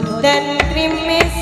बुद्धन् त्रिमिस्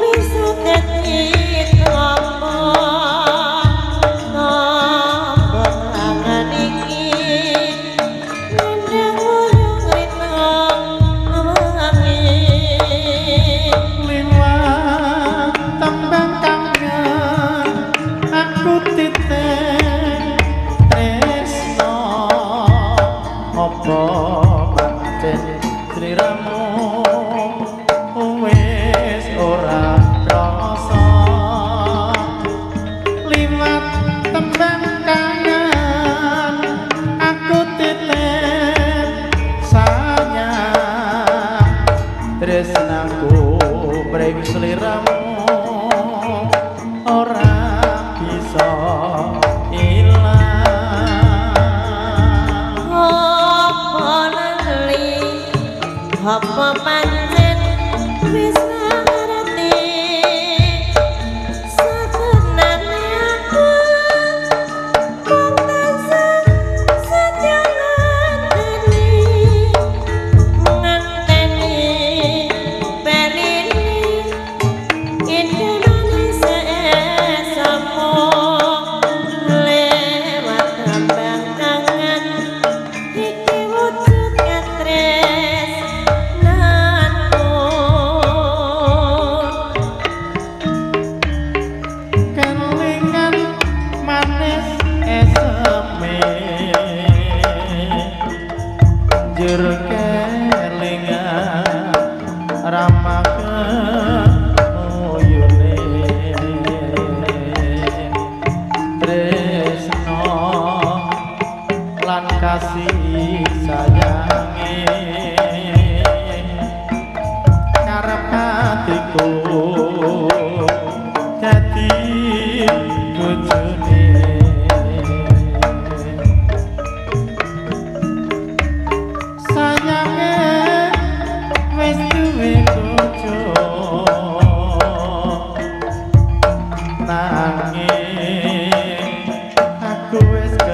biết sao thật nhẹ honor.